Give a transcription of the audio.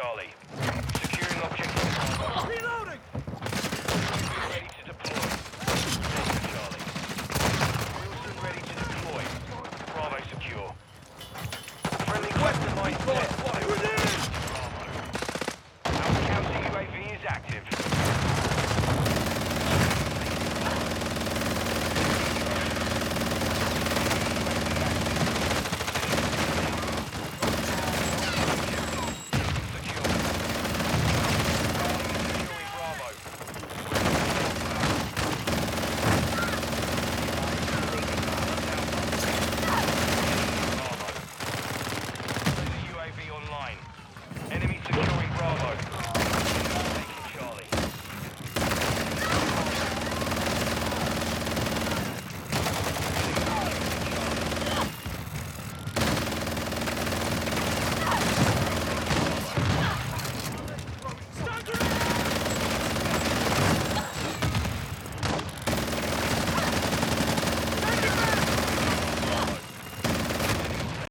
Charlie.